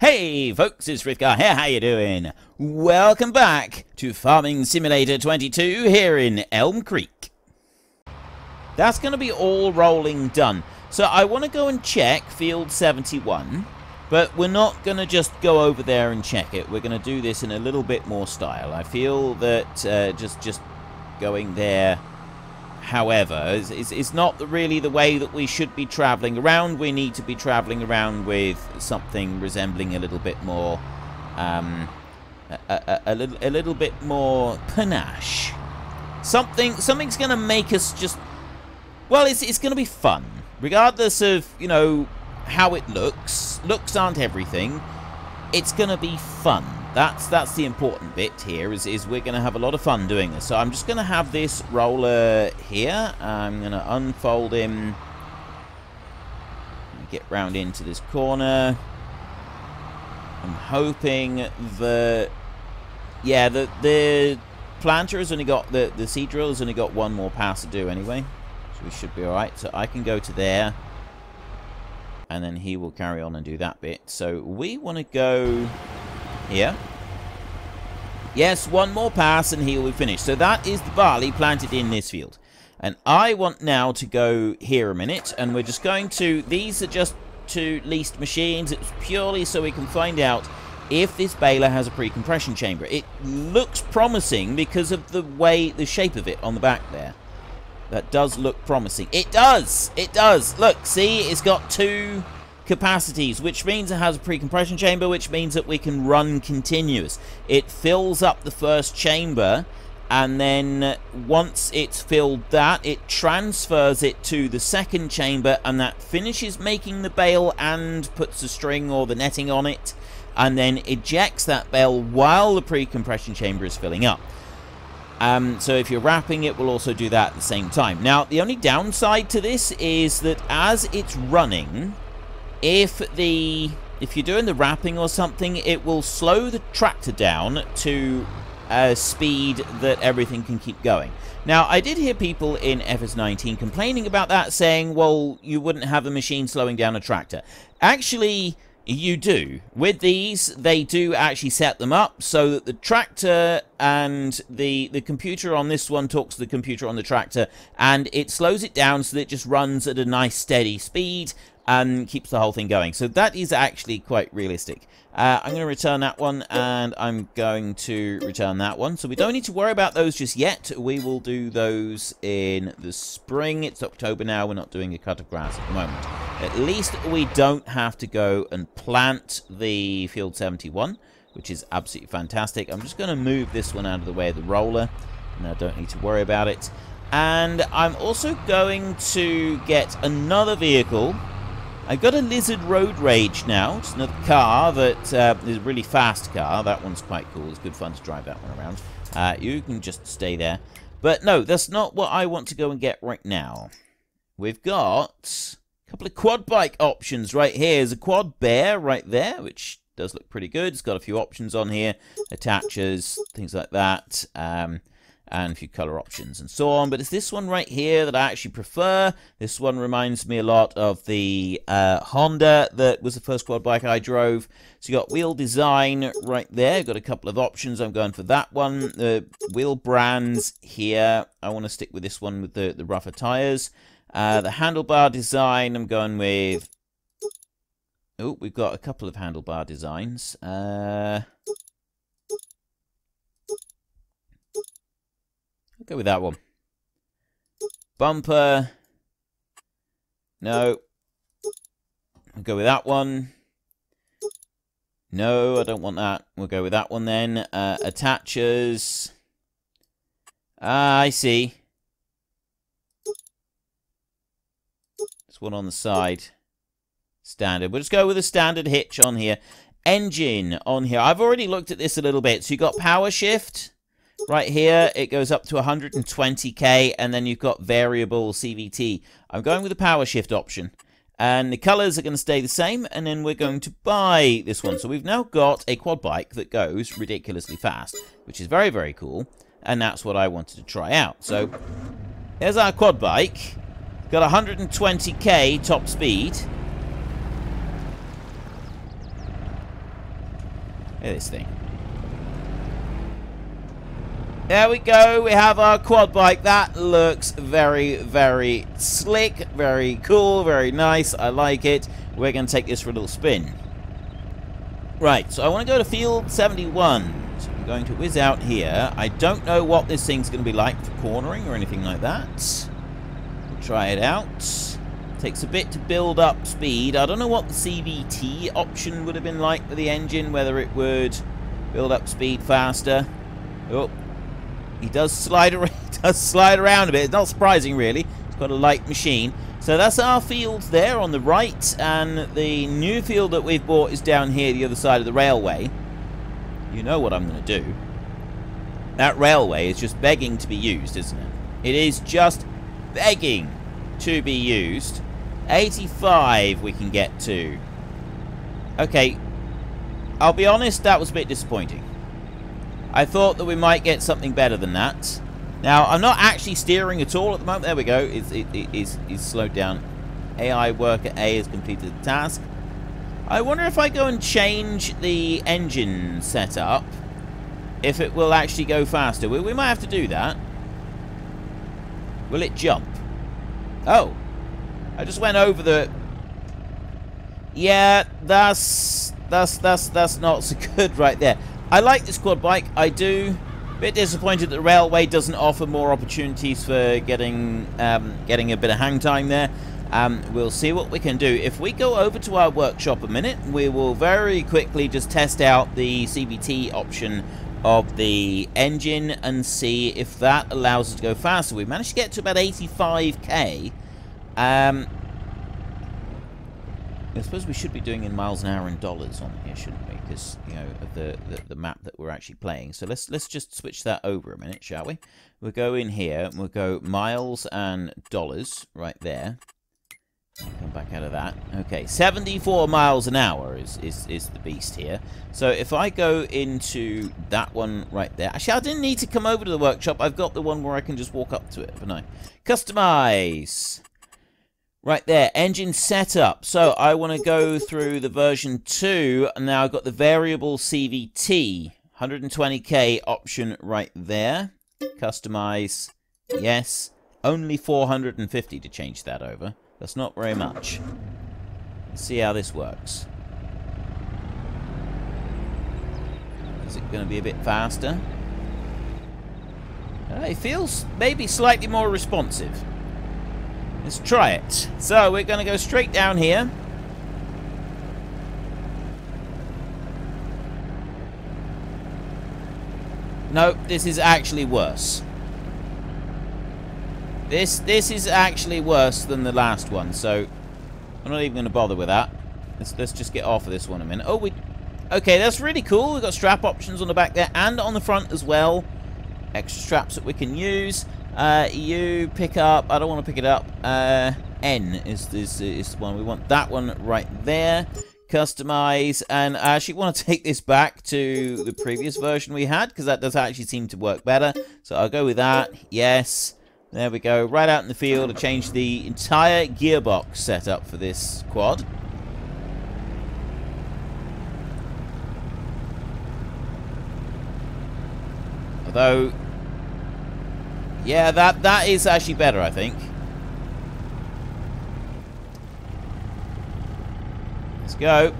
Hey folks, it's Frithgar here, how you doing? Welcome back to Farming Simulator 22 here in Elm Creek. That's going to be all rolling done. So I want to go and check Field 71, but we're not going to just go over there and check it. We're going to do this in a little bit more style. I feel that uh, just, just going there however, is, is, is not really the way that we should be travelling around. We need to be travelling around with something resembling a little bit more, um, a, a, a, little, a little bit more panache. Something, something's going to make us just, well, it's, it's going to be fun. Regardless of, you know, how it looks. Looks aren't everything. It's going to be fun. That's that's the important bit here, is, is we're going to have a lot of fun doing this. So I'm just going to have this roller here. I'm going to unfold him. Get round into this corner. I'm hoping that... Yeah, the, the planter has only got... The, the seed drill has only got one more pass to do anyway. So we should be alright. So I can go to there. And then he will carry on and do that bit. So we want to go here. Yes, one more pass and he will be finished. So that is the barley planted in this field. And I want now to go here a minute, and we're just going to... These are just two leased machines. It's purely so we can find out if this baler has a pre-compression chamber. It looks promising because of the way, the shape of it on the back there. That does look promising. It does! It does! Look, see? It's got two capacities, which means it has a pre-compression chamber, which means that we can run continuous. It fills up the first chamber, and then once it's filled that, it transfers it to the second chamber, and that finishes making the bale and puts the string or the netting on it, and then ejects that bale while the pre-compression chamber is filling up. Um, so if you're wrapping, it will also do that at the same time. Now, the only downside to this is that as it's running, if the if you're doing the wrapping or something, it will slow the tractor down to a speed that everything can keep going. Now, I did hear people in FS19 complaining about that, saying, well, you wouldn't have a machine slowing down a tractor. Actually, you do. With these, they do actually set them up so that the tractor and the, the computer on this one talks to the computer on the tractor, and it slows it down so that it just runs at a nice steady speed, and keeps the whole thing going. So that is actually quite realistic. Uh, I'm going to return that one, and I'm going to return that one. So we don't need to worry about those just yet. We will do those in the spring. It's October now. We're not doing a cut of grass at the moment. At least we don't have to go and plant the Field 71, which is absolutely fantastic. I'm just going to move this one out of the way of the roller, and I don't need to worry about it. And I'm also going to get another vehicle I've got a Lizard Road Rage now. It's another car that uh, is a really fast car. That one's quite cool. It's good fun to drive that one around. Uh, you can just stay there. But no, that's not what I want to go and get right now. We've got a couple of quad bike options right here. There's a quad bear right there, which does look pretty good. It's got a few options on here. Attachers, things like that. Um, and a few color options and so on. But it's this one right here that I actually prefer. This one reminds me a lot of the uh, Honda that was the first quad bike I drove. So you got wheel design right there. Got a couple of options. I'm going for that one. The wheel brands here. I want to stick with this one with the, the rougher tires. Uh, the handlebar design, I'm going with... Oh, we've got a couple of handlebar designs. Uh... Go with that one. Bumper. No. I'll go with that one. No, I don't want that. We'll go with that one then. Uh, attachers. Ah, I see. There's one on the side. Standard. We'll just go with a standard hitch on here. Engine on here. I've already looked at this a little bit. So you've got power shift. Right here, it goes up to 120k, and then you've got variable CVT. I'm going with the power shift option. And the colors are going to stay the same, and then we're going to buy this one. So we've now got a quad bike that goes ridiculously fast, which is very, very cool. And that's what I wanted to try out. So there's our quad bike. Got 120k top speed. Look at this thing. There we go. We have our quad bike. That looks very, very slick, very cool, very nice. I like it. We're going to take this for a little spin. Right, so I want to go to field 71. So I'm going to whiz out here. I don't know what this thing's going to be like for cornering or anything like that. We'll try it out. Takes a bit to build up speed. I don't know what the CVT option would have been like for the engine, whether it would build up speed faster. Oh, he does slide around, does slide around a bit. It's not surprising, really. It's got a light machine. So that's our field there on the right, and the new field that we've bought is down here, the other side of the railway. You know what I'm going to do. That railway is just begging to be used, isn't it? It is just begging to be used. 85 we can get to. Okay, I'll be honest, that was a bit disappointing. I thought that we might get something better than that. Now, I'm not actually steering at all at the moment. There we go. It's, it, it, it's, it's slowed down. AI worker A has completed the task. I wonder if I go and change the engine setup, if it will actually go faster. We, we might have to do that. Will it jump? Oh. I just went over the... Yeah, that's... That's, that's, that's not so good right there. I like this quad bike. I do. Bit disappointed that the railway doesn't offer more opportunities for getting um, getting a bit of hang time there. Um, we'll see what we can do. If we go over to our workshop a minute, we will very quickly just test out the CVT option of the engine and see if that allows us to go faster. We managed to get to about 85k. Um, I suppose we should be doing in miles an hour and dollars on here, shouldn't we? Because you know of the, the the map that we're actually playing. So let's let's just switch that over a minute, shall we? We'll go in here and we'll go miles and dollars right there. Come back out of that. Okay, 74 miles an hour is, is, is the beast here. So if I go into that one right there. Actually, I didn't need to come over to the workshop. I've got the one where I can just walk up to it, haven't I? Customize. Right there, engine setup. So I want to go through the version 2. And now I've got the variable CVT. 120k option right there. Customize. Yes. Only 450 to change that over. That's not very much. Let's see how this works. Is it going to be a bit faster? Uh, it feels maybe slightly more responsive. Let's try it. So we're going to go straight down here. No, this is actually worse. This this is actually worse than the last one, so I'm not even going to bother with that. Let's, let's just get off of this one a minute. Oh, we... Okay, that's really cool. We've got strap options on the back there and on the front as well. Extra straps that we can use. Uh, you pick up... I don't want to pick it up. Uh, N is, is, is the one. We want that one right there. Customize. And I actually want to take this back to the previous version we had because that does actually seem to work better. So I'll go with that. Yes. There we go. Right out in the field. I changed the entire gearbox setup for this quad. Although, yeah, that that is actually better, I think. Let's go.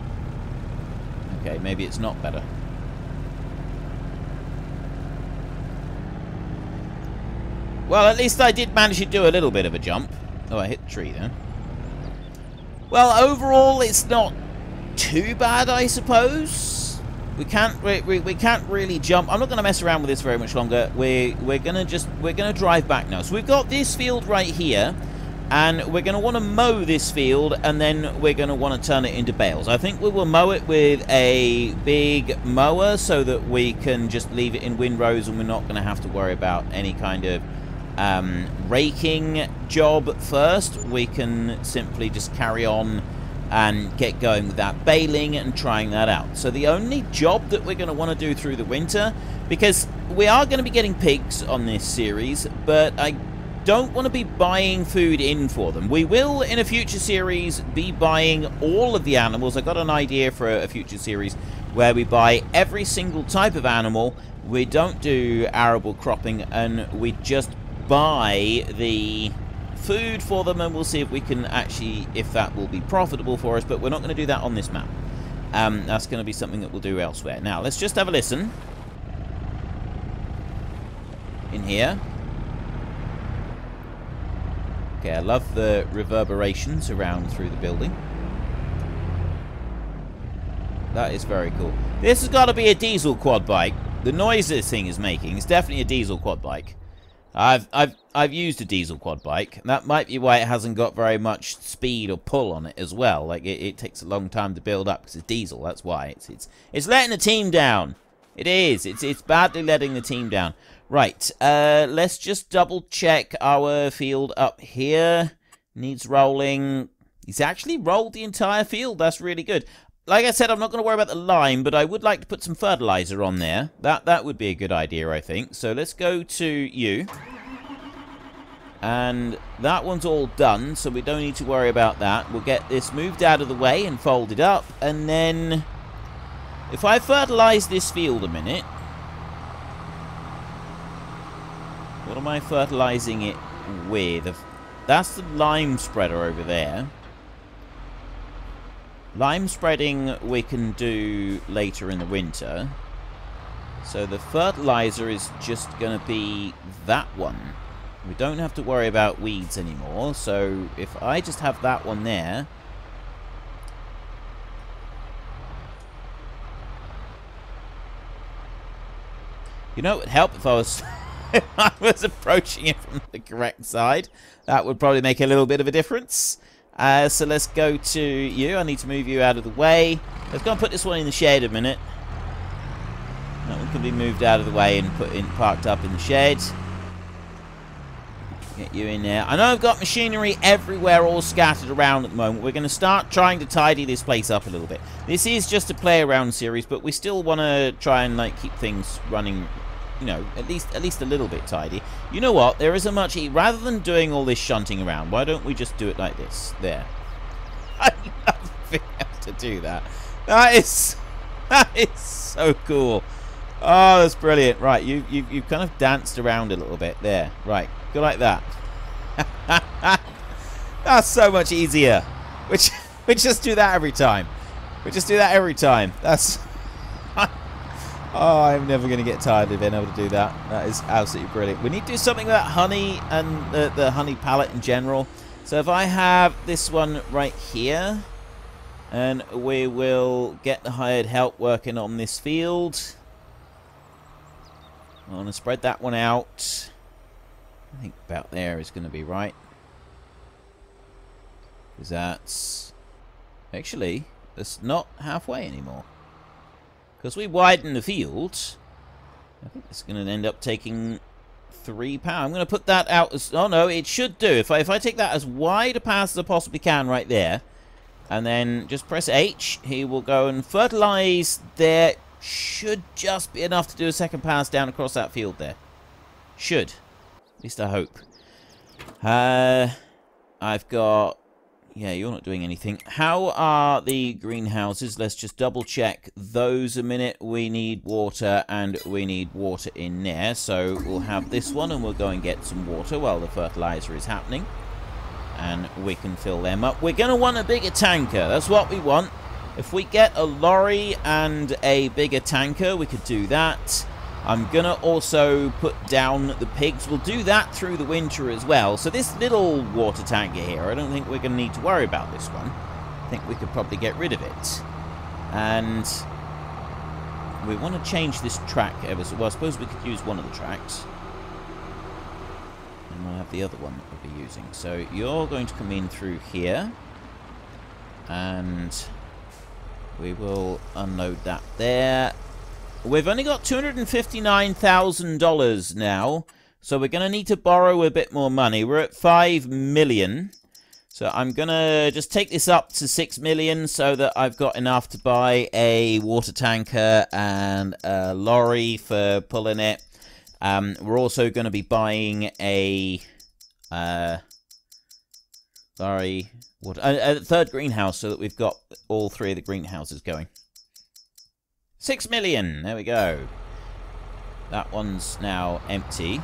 Okay, maybe it's not better. Well, at least I did manage to do a little bit of a jump. Oh, I hit the tree there. Well, overall, it's not too bad, I suppose. We can't we, we, we can't really jump. I'm not going to mess around with this very much longer. We we're going to just we're going to drive back now. So we've got this field right here. And we're going to want to mow this field, and then we're going to want to turn it into bales. I think we will mow it with a big mower so that we can just leave it in windrows and we're not going to have to worry about any kind of um, raking job first. We can simply just carry on and get going with that baling and trying that out. So the only job that we're going to want to do through the winter, because we are going to be getting pigs on this series, but I don't want to be buying food in for them. We will, in a future series, be buying all of the animals. I got an idea for a future series where we buy every single type of animal. We don't do arable cropping, and we just buy the food for them, and we'll see if we can actually, if that will be profitable for us, but we're not going to do that on this map. Um, that's going to be something that we'll do elsewhere. Now, let's just have a listen. In here. Okay, I love the reverberations around through the building. That is very cool. This has got to be a diesel quad bike. The noise this thing is making is definitely a diesel quad bike. I've I've I've used a diesel quad bike. That might be why it hasn't got very much speed or pull on it as well. Like it, it takes a long time to build up because it's diesel. That's why it's it's it's letting the team down. It is. It's it's badly letting the team down. Right. Uh, let's just double check our field up here. Needs rolling. He's actually rolled the entire field. That's really good. Like I said, I'm not going to worry about the lime, but I would like to put some fertilizer on there. That that would be a good idea, I think. So let's go to you. And that one's all done, so we don't need to worry about that. We'll get this moved out of the way and folded up. And then, if I fertilize this field a minute... What am I fertilizing it with? That's the lime spreader over there. Lime spreading we can do later in the winter. So the fertilizer is just going to be that one. We don't have to worry about weeds anymore. So if I just have that one there... You know, it would help if I was... if I was approaching it from the correct side. That would probably make a little bit of a difference. Uh, so let's go to you. I need to move you out of the way. Let's go and put this one in the shed a minute. That one can be moved out of the way and put in parked up in the shed. Get you in there. I know I've got machinery everywhere all scattered around at the moment. We're going to start trying to tidy this place up a little bit. This is just a play around series, but we still want to try and like keep things running you know, at least at least a little bit tidy. You know what? There isn't much... E rather than doing all this shunting around, why don't we just do it like this? There. I love being able to do that. That is... That is so cool. Oh, that's brilliant. Right, you, you, you've kind of danced around a little bit. There. Right, go like that. that's so much easier. We, we just do that every time. We just do that every time. That's... Oh, I'm never going to get tired of being able to do that. That is absolutely brilliant. We need to do something about honey and the, the honey palette in general. So if I have this one right here, and we will get the hired help working on this field. I want to spread that one out. I think about there is going to be right. Because that's... Actually, it's not halfway anymore. Because we widen the field, I think it's going to end up taking three power. I'm going to put that out as... Oh, no, it should do. If I, if I take that as wide a pass as I possibly can right there, and then just press H, he will go and fertilize there. Should just be enough to do a second pass down across that field there. Should. At least I hope. Uh, I've got yeah, you're not doing anything. How are the greenhouses? Let's just double check those a minute. We need water and we need water in there. So we'll have this one and we'll go and get some water while the fertilizer is happening. And we can fill them up. We're going to want a bigger tanker. That's what we want. If we get a lorry and a bigger tanker, we could do that. I'm going to also put down the pigs. We'll do that through the winter as well. So this little water tanker here, I don't think we're going to need to worry about this one. I think we could probably get rid of it. And we want to change this track ever so... Well, I suppose we could use one of the tracks. And we'll have the other one that we'll be using. So you're going to come in through here. And we will unload that there. We've only got $259,000 now, so we're going to need to borrow a bit more money. We're at 5 million. So I'm going to just take this up to 6 million so that I've got enough to buy a water tanker and a lorry for pulling it. Um, we're also going to be buying a... Uh, sorry, what, a, a third greenhouse so that we've got all three of the greenhouses going. Six million. There we go. That one's now empty.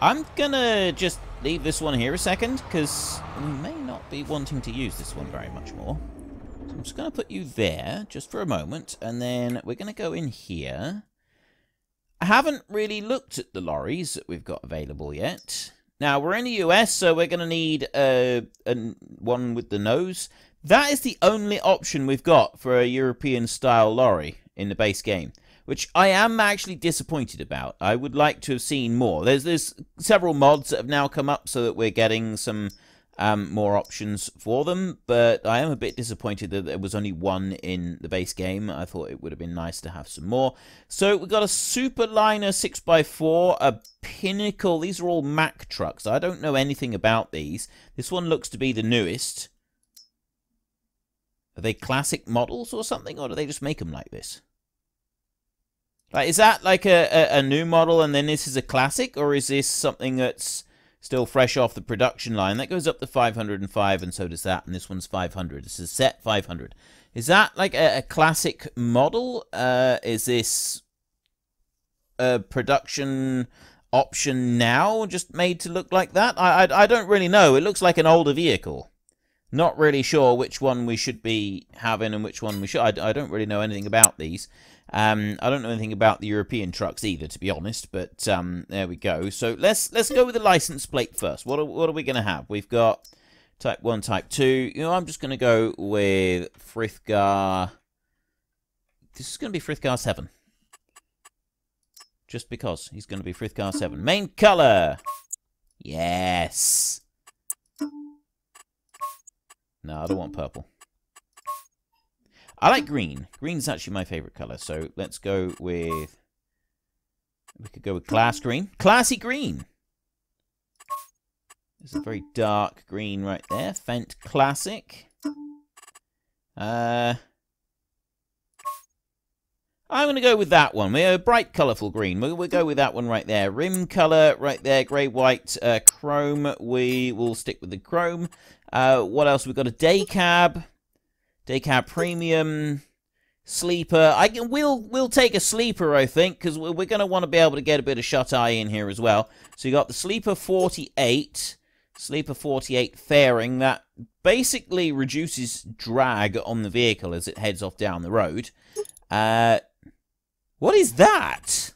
I'm gonna just leave this one here a second, because we may not be wanting to use this one very much more. So I'm just gonna put you there, just for a moment, and then we're gonna go in here. I haven't really looked at the lorries that we've got available yet. Now, we're in the US, so we're going to need uh, a one with the nose. That is the only option we've got for a European-style lorry in the base game, which I am actually disappointed about. I would like to have seen more. There's, there's several mods that have now come up so that we're getting some um, more options for them, but I am a bit disappointed that there was only one in the base game. I thought it would have been nice to have some more. So we've got a Superliner 6x4, a Pinnacle. These are all Mack trucks. I don't know anything about these. This one looks to be the newest. Are they classic models or something, or do they just make them like this? Like, is that like a, a, a new model and then this is a classic, or is this something that's still fresh off the production line. That goes up to 505, and so does that. And this one's 500. This is set 500. Is that like a, a classic model? Uh, is this a production option now, just made to look like that? I, I, I don't really know. It looks like an older vehicle. Not really sure which one we should be having and which one we should. I, I don't really know anything about these. Um, I don't know anything about the European trucks either, to be honest. But um, there we go. So let's let's go with the license plate first. What are, what are we going to have? We've got Type One, Type Two. You know, I'm just going to go with Frithgar. This is going to be Frithgar Seven. Just because he's going to be Frithgar Seven. Main color. Yes. No, I don't want purple. I like green. Green's actually my favorite color, so let's go with... We could go with glass green. Classy green! There's a very dark green right there. Fendt Classic. Uh... I'm going to go with that one. We're a bright, colourful green. We'll, we'll, go with that one right there. Rim colour right there, grey, white, uh, chrome. We will stick with the chrome. Uh, what else? We've got a day cab. day cab Premium, Sleeper. I can, we'll, we'll take a Sleeper, I think, because we're, we're going to want to be able to get a bit of shut-eye in here as well. So you got the Sleeper 48, Sleeper 48 fairing. That basically reduces drag on the vehicle as it heads off down the road. Uh, what is that?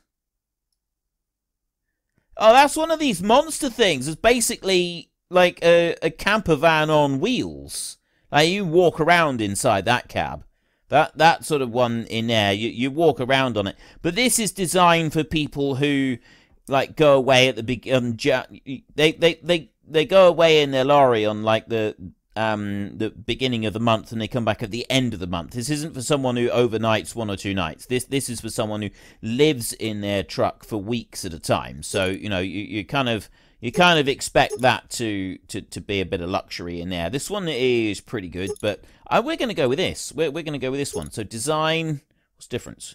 Oh, that's one of these monster things. It's basically like a, a camper van on wheels. Like you walk around inside that cab. That that sort of one in there, you you walk around on it. But this is designed for people who like go away at the big um they they they they go away in their lorry on like the um the beginning of the month and they come back at the end of the month. This isn't for someone who overnights one or two nights. This this is for someone who lives in their truck for weeks at a time. So, you know, you, you kind of you kind of expect that to, to, to be a bit of luxury in there. This one is pretty good, but uh, we're going to go with this. We're, we're going to go with this one. So design, what's difference?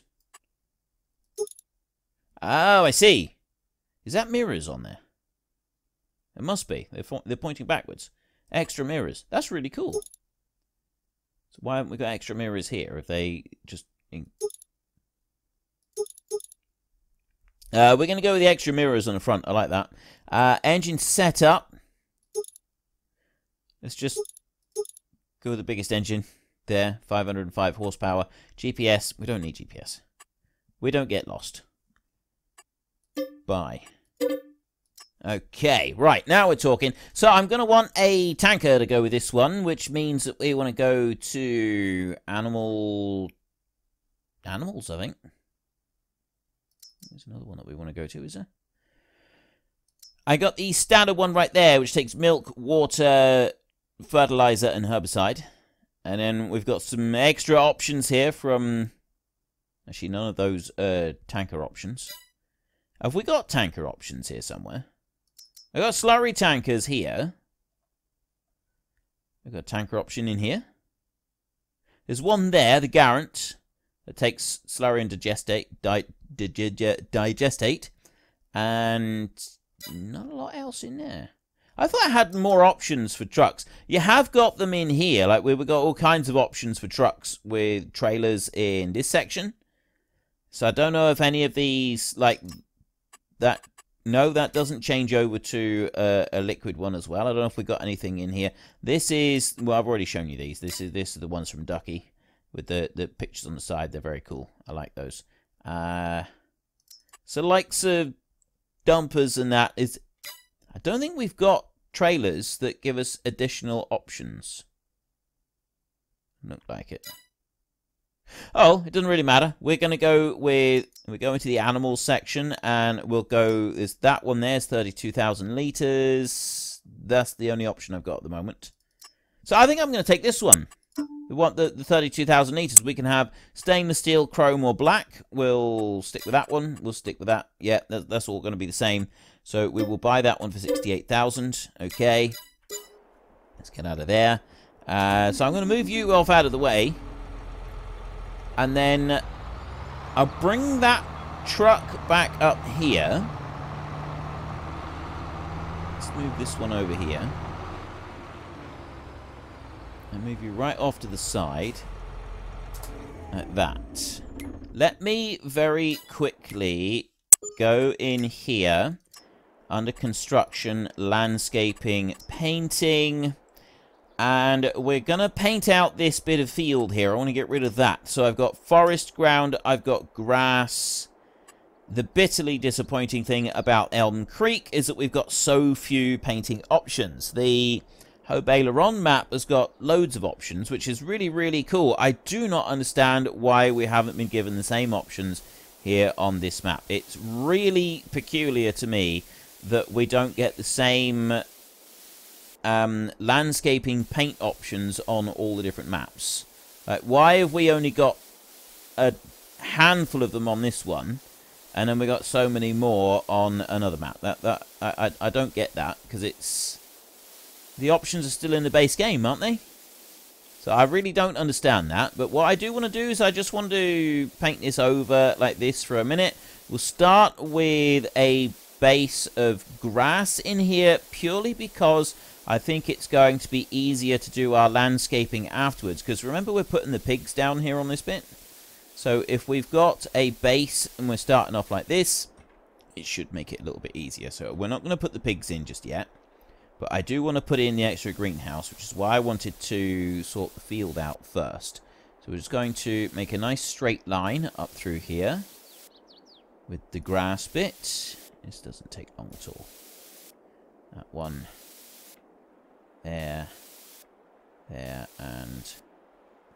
Oh, I see. Is that mirrors on there? It must be. They're, they're pointing backwards. Extra mirrors. That's really cool. So why haven't we got extra mirrors here if they just... Uh, we're going to go with the extra mirrors on the front. I like that. Uh, engine setup. Let's just go with the biggest engine there. 505 horsepower. GPS. We don't need GPS. We don't get lost. Bye. Okay, right, now we're talking. So I'm going to want a tanker to go with this one, which means that we want to go to animal... Animals, I think. There's another one that we want to go to, is there? I got the standard one right there, which takes milk, water, fertilizer, and herbicide. And then we've got some extra options here from... Actually, none of those tanker options. Have we got tanker options here somewhere? i got slurry tankers here. I've got a tanker option in here. There's one there, the Garant, that takes slurry and digestate, di, di, di, digestate. And not a lot else in there. I thought I had more options for trucks. You have got them in here. Like, we've got all kinds of options for trucks with trailers in this section. So I don't know if any of these, like, that... No, that doesn't change over to a, a liquid one as well. I don't know if we've got anything in here. This is... Well, I've already shown you these. This is this is the ones from Ducky with the, the pictures on the side. They're very cool. I like those. Uh, so, likes of dumpers and that is I don't think we've got trailers that give us additional options. Look like it. Oh, it doesn't really matter. We're going to go with, we go into the animals section and we'll go, is that one there's 32,000 litres. That's the only option I've got at the moment. So I think I'm going to take this one. We want the, the 32,000 litres. We can have stainless steel, chrome or black. We'll stick with that one. We'll stick with that. Yeah, that, that's all going to be the same. So we will buy that one for 68,000. Okay. Let's get out of there. Uh, so I'm going to move you off out of the way. And then I'll bring that truck back up here. Let's move this one over here. Move you right off to the side. Like that. Let me very quickly go in here under construction, landscaping, painting. And we're going to paint out this bit of field here. I want to get rid of that. So I've got forest ground, I've got grass. The bitterly disappointing thing about Elm Creek is that we've got so few painting options. The Haut-Beyleron map has got loads of options, which is really, really cool. I do not understand why we haven't been given the same options here on this map. It's really peculiar to me that we don't get the same um, landscaping paint options on all the different maps. Like, why have we only got a handful of them on this one, and then we got so many more on another map? That that I I, I don't get that because it's the options are still in the base game, aren't they? So I really don't understand that. But what I do want to do is I just want to paint this over like this for a minute. We'll start with a base of grass in here purely because I think it's going to be easier to do our landscaping afterwards. Because remember we're putting the pigs down here on this bit? So if we've got a base and we're starting off like this, it should make it a little bit easier. So we're not going to put the pigs in just yet. But I do want to put in the extra greenhouse, which is why I wanted to sort the field out first. So we're just going to make a nice straight line up through here with the grass bit. This doesn't take long at all. That one. There. There. And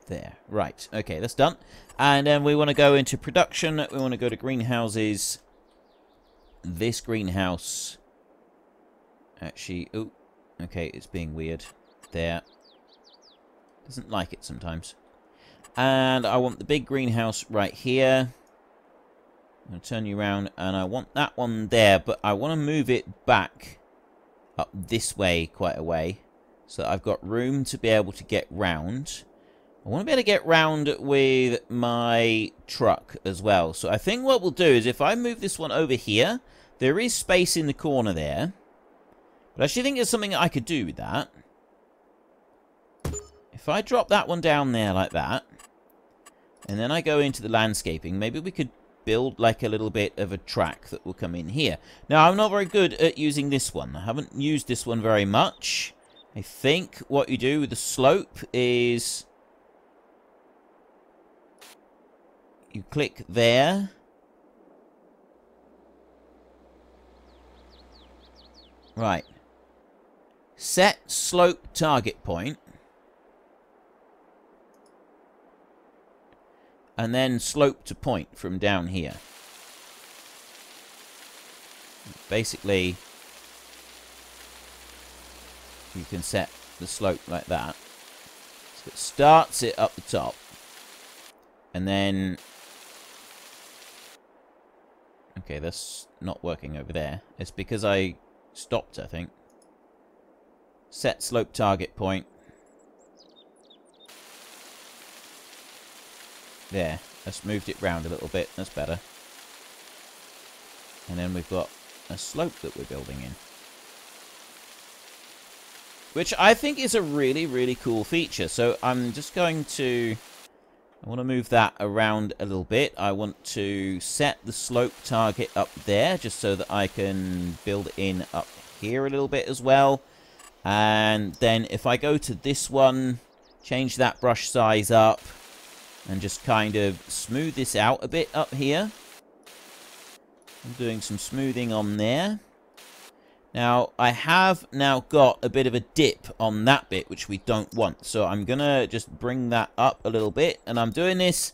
there. Right. Okay, that's done. And then we want to go into production. We want to go to greenhouses. This greenhouse. Actually, oh, okay, it's being weird. There. Doesn't like it sometimes. And I want the big greenhouse right here. I'm going to turn you around, and I want that one there, but I want to move it back up this way quite a way, so I've got room to be able to get round. I want to be able to get round with my truck as well. So I think what we'll do is if I move this one over here, there is space in the corner there. But I actually think there's something I could do with that. If I drop that one down there like that, and then I go into the landscaping, maybe we could build like a little bit of a track that will come in here. Now, I'm not very good at using this one. I haven't used this one very much. I think what you do with the slope is... You click there. Right. Set slope target point. and then slope to point from down here. Basically, you can set the slope like that. So it starts it up the top, and then... Okay, that's not working over there. It's because I stopped, I think. Set slope target point. There. That's moved it round a little bit. That's better. And then we've got a slope that we're building in. which I think is a really, really cool feature. So I'm just going to... I want to move that around a little bit. I want to set the slope target up there just so that I can build in up here a little bit as well. And then if I go to this one, change that brush size up and just kind of smooth this out a bit up here. I'm doing some smoothing on there. Now, I have now got a bit of a dip on that bit, which we don't want. So I'm going to just bring that up a little bit. And I'm doing this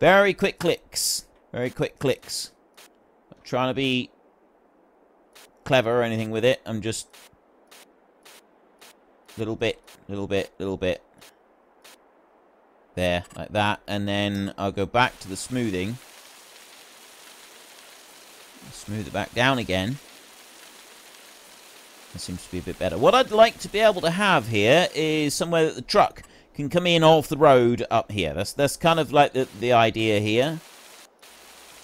very quick clicks. Very quick clicks. Not trying to be clever or anything with it. I'm just... Little bit, little bit, little bit. There, like that. And then I'll go back to the smoothing. Smooth it back down again. That seems to be a bit better. What I'd like to be able to have here is somewhere that the truck can come in off the road up here. That's that's kind of like the, the idea here.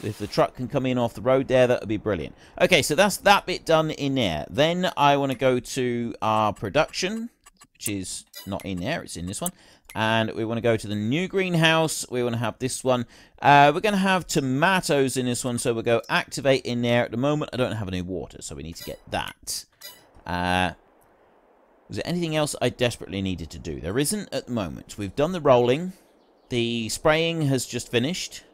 If the truck can come in off the road there, that would be brilliant. Okay, so that's that bit done in there. Then I want to go to our production, which is not in there. It's in this one. And we want to go to the new greenhouse. We want to have this one. Uh, we're going to have tomatoes in this one, so we'll go activate in there. At the moment, I don't have any water, so we need to get that. Uh, was there anything else I desperately needed to do? There isn't at the moment. We've done the rolling. The spraying has just finished.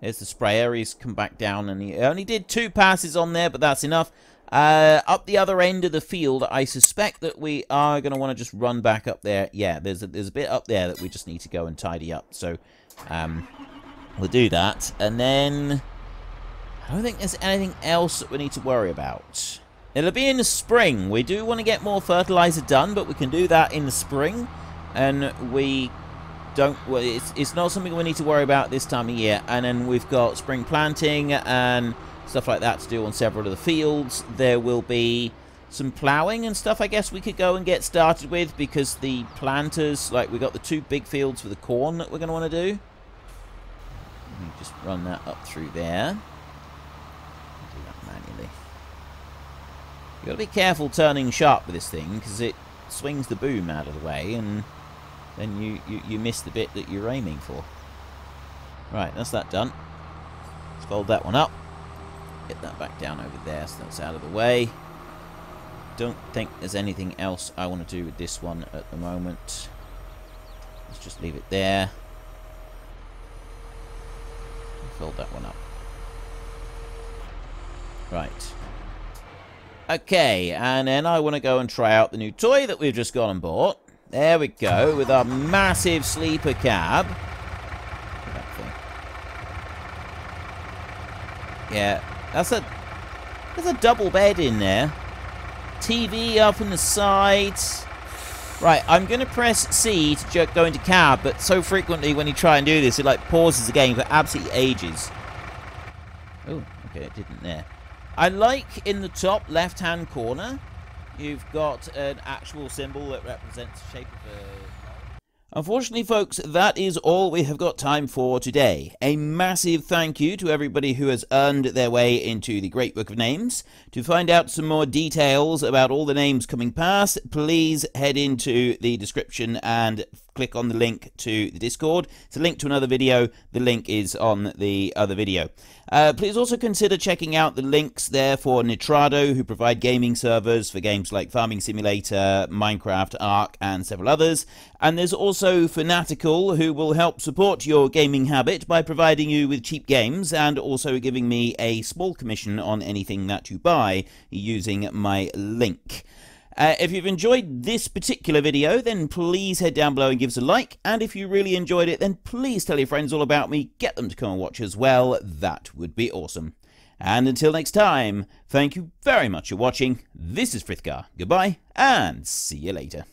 There's the sprayer. He's come back down and he only did two passes on there, but that's enough. Uh, up the other end of the field, I suspect that we are going to want to just run back up there. Yeah, there's a, there's a bit up there that we just need to go and tidy up. So, um, we'll do that. And then, I don't think there's anything else that we need to worry about. It'll be in the spring. We do want to get more fertilizer done, but we can do that in the spring. And we don't... Well, it's, it's not something we need to worry about this time of year. And then we've got spring planting and stuff like that to do on several of the fields. There will be some ploughing and stuff I guess we could go and get started with because the planters, like we got the two big fields for the corn that we're going to want to do. Let me just run that up through there. Do that manually. You've got to be careful turning sharp with this thing, because it swings the boom out of the way, and then you, you, you miss the bit that you're aiming for. Right, that's that done. Let's fold that one up. Get that back down over there so that's out of the way. Don't think there's anything else I want to do with this one at the moment. Let's just leave it there. Fold that one up. Right. Okay, and then I want to go and try out the new toy that we've just gone and bought. There we go, with our massive sleeper cab. Yeah, that's a there's a double bed in there. TV up on the side. Right, I'm going to press C to jerk go into cab, but so frequently when you try and do this, it like pauses the game for absolutely ages. Oh, okay, it didn't there. I like in the top left-hand corner, you've got an actual symbol that represents the shape of a... Unfortunately, folks, that is all we have got time for today. A massive thank you to everybody who has earned their way into the Great Book of Names. To find out some more details about all the names coming past, please head into the description and click on the link to the Discord. It's a link to another video. The link is on the other video. Uh, please also consider checking out the links there for Nitrado, who provide gaming servers for games like Farming Simulator, Minecraft, Ark, and several others. And there's also Fanatical, who will help support your gaming habit by providing you with cheap games and also giving me a small commission on anything that you buy using my link. Uh, if you've enjoyed this particular video, then please head down below and give us a like. And if you really enjoyed it, then please tell your friends all about me. Get them to come and watch as well. That would be awesome. And until next time, thank you very much for watching. This is Frithgar. Goodbye, and see you later.